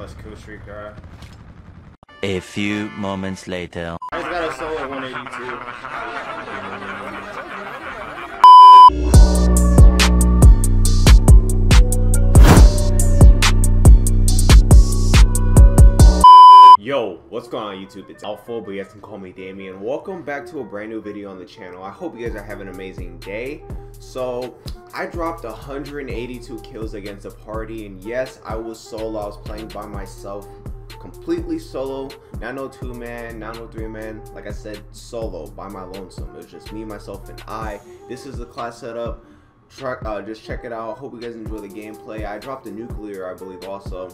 plus kill streak, bro. A few moments later. I just got a solo 182. Yo, what's going on YouTube? It's Alpha, but you guys can call me Damien. Welcome back to a brand new video on the channel. I hope you guys are having an amazing day. So, I dropped 182 kills against a party, and yes, I was solo. I was playing by myself, completely solo. Not no two man, not no three man. Like I said, solo by my lonesome. It was just me, myself, and I. This is the class setup. Try, uh, just check it out. Hope you guys enjoy the gameplay. I dropped a nuclear, I believe, also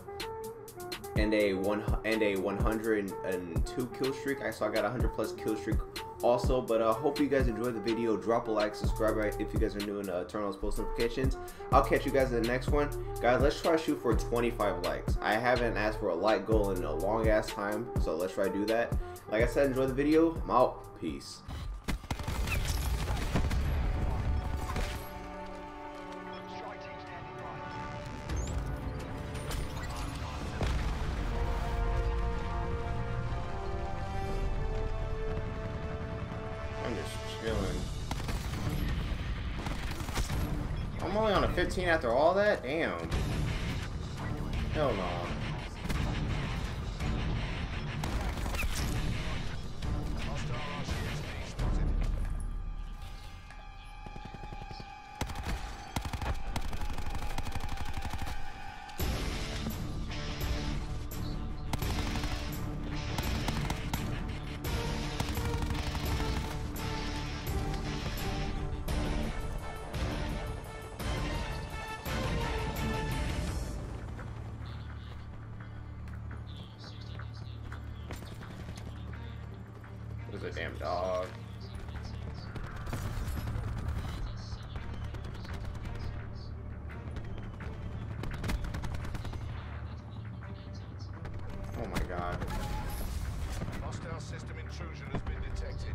and a one and a 102 kill streak. I saw I got 100 plus kill streak also. But I uh, hope you guys enjoyed the video. Drop a like, subscribe if you guys are new, and uh, turn on those post notifications. I'll catch you guys in the next one, guys. Let's try to shoot for 25 likes. I haven't asked for a like goal in a long ass time, so let's try to do that. Like I said, enjoy the video. I'm out. Peace. 15 after all that? Damn. Hell no. A damn dog. Oh my god. Hostile system intrusion has been detected.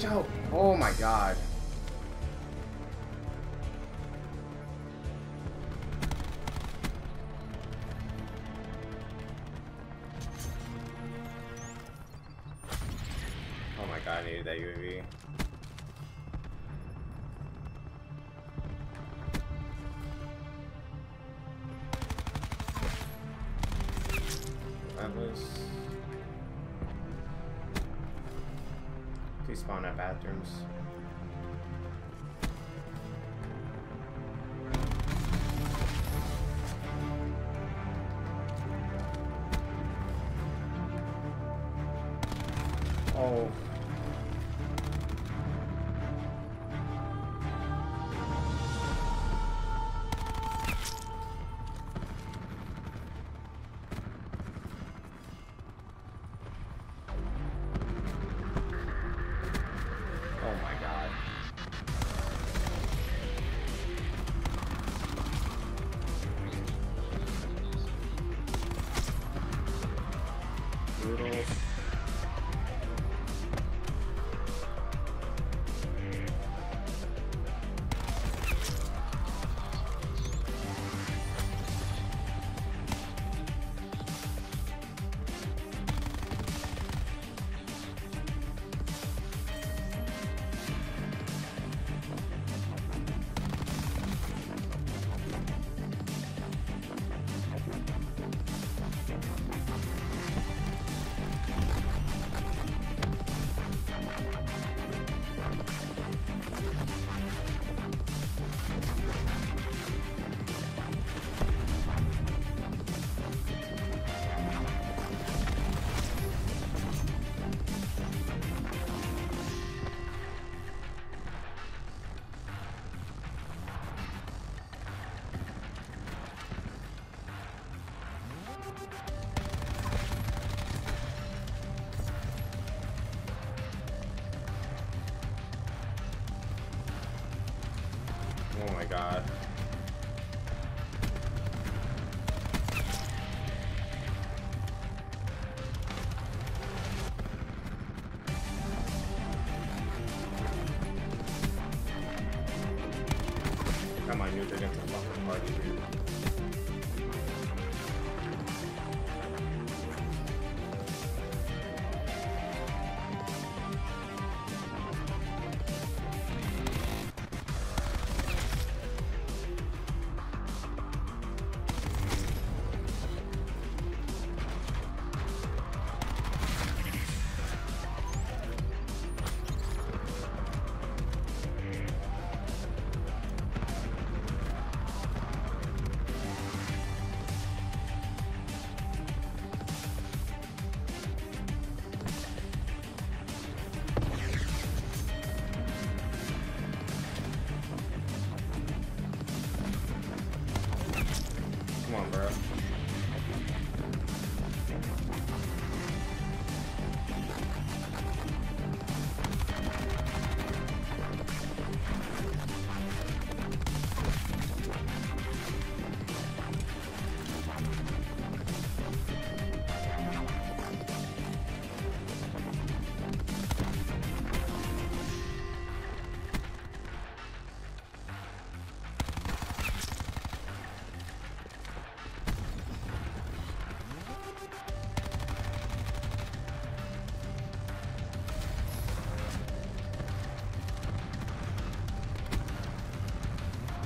Watch out! Oh my god. Oh my god, I needed that UAV. Bathrooms. Oh. Oh brutal. God. Come on, youth against the fucking party, dude.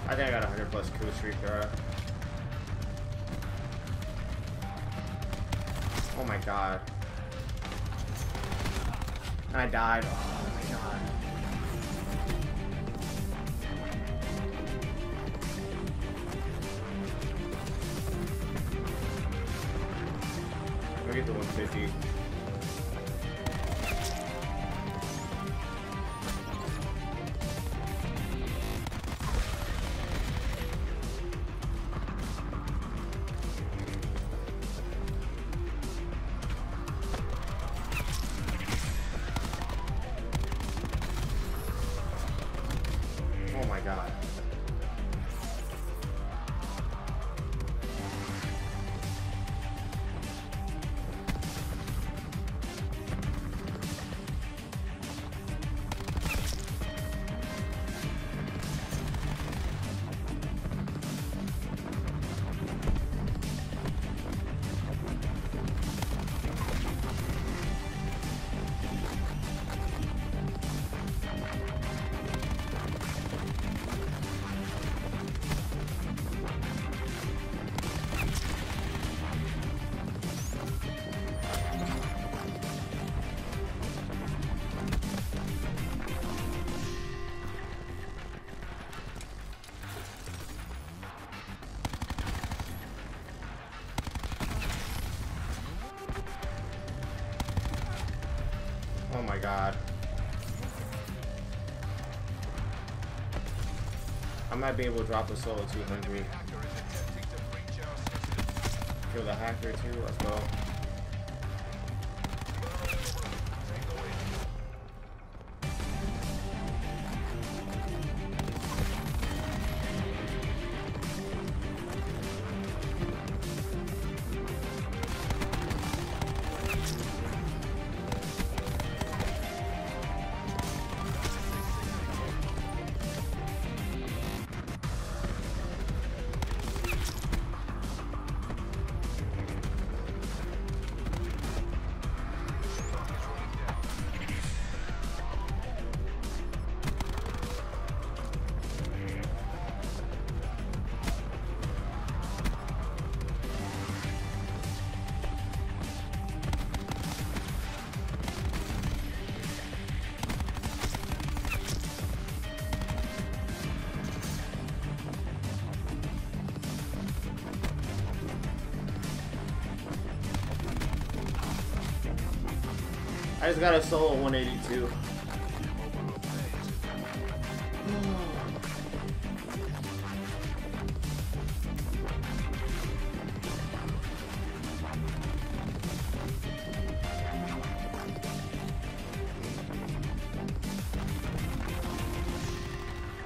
I think I got a 100 plus kill streak, bro. Oh my god. I died. Oh my god. Me get the 150. God. I might be able to drop a solo 200. Kill the hacker too, let's go. I just got a solo 182.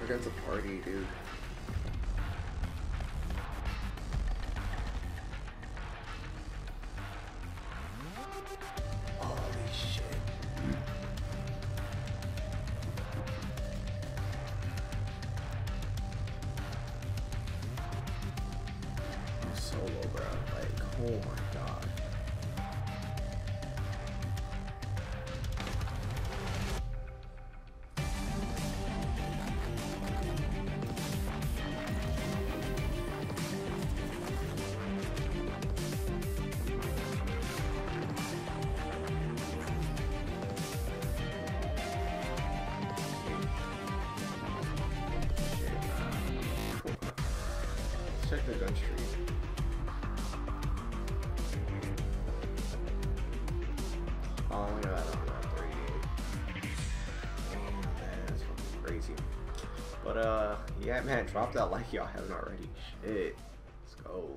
We're against a party, dude. Oh, my god. Check the gun street. Man, drop that like y'all haven't already. Shit. Let's go.